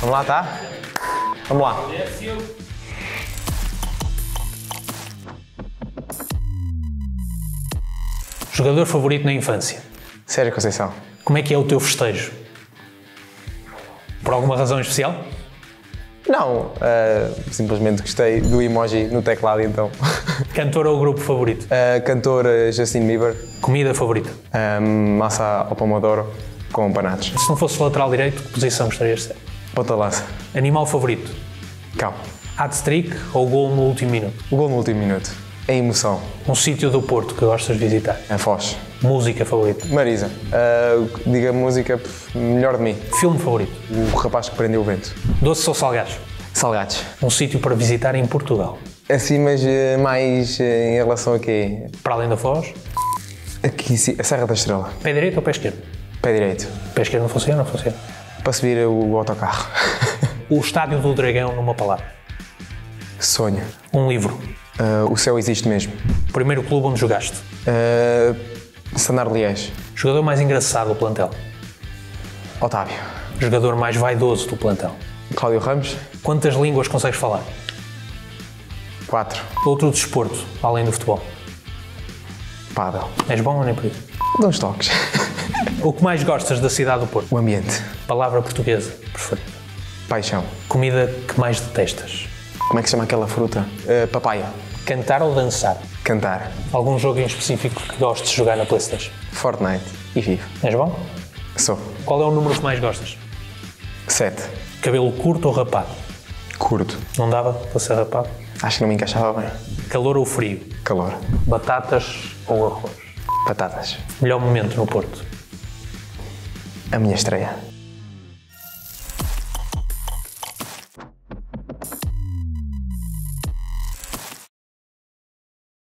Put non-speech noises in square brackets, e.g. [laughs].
Vamos lá, tá? Vamos lá. Jogador favorito na infância. Sérgio Conceição. Como é que é o teu festejo? Por alguma razão especial? Não, eh, simplesmente gostei do emoji no teclado, então. [laughs] Cantor ou grupo favorito? Eh, cantor eh, Justin Bieber, Comida favorita? eh, massa ao pomodoro com panados. Se não fosse lateral direito, que posição gostarias de ser? Ponta lança. Animal favorito? Cão. Hat-trick ou gol no último minuto? O gol no último minuto. A emoção. Um sítio do Porto que gostas de visitar? A Foz. Música favorita? Marisa. eh, diga música melhor de mim. Filme favorito? O rapaz que prendeu o vento. Doces ou salgados? Salgados. Um sítio para visitar em Portugal? Assim, mas eh, mais eh, em relação a quê? Para além da Foz? Aqui, a Serra da Estrela. Pé direito ou pé esquerdo? Pé direito. Pé esquerdo não funciona? Não funciona. Para subir o autocarro. O estádio do Dragão numa palavra? Sonho. Um livro? Eh, o céu existe mesmo. Primeiro clube onde jogaste? Uh, Sanar Liège. Jogador mais engraçado do plantel? Otávio. Jogador mais vaidoso do plantel? Cláudio Ramos. Quantas línguas consegues falar? 4. Outro desporto, além do futebol? Pádel. És bom ou nem por isso? Dá uns toques. O que mais gostas da cidade do Porto? O ambiente. Palavra portuguesa, preferida. Paixão. Comida que mais detestas? Como é que se chama aquela fruta? Uh, papaya. Cantar ou dançar? Cantar. Algum jogo em específico que gostes de jogar na Playstation? Fortnite. E vivo. És bom? Sou. Qual é o número que mais gostas? 7. Cabelo curto ou rapado? Curto. Não dava para ser rapado? Acho que não me encaixava bem. Calor ou frio? Calor. Batatas ou arroz? Batatas. Melhor momento no Porto? A minha estreia.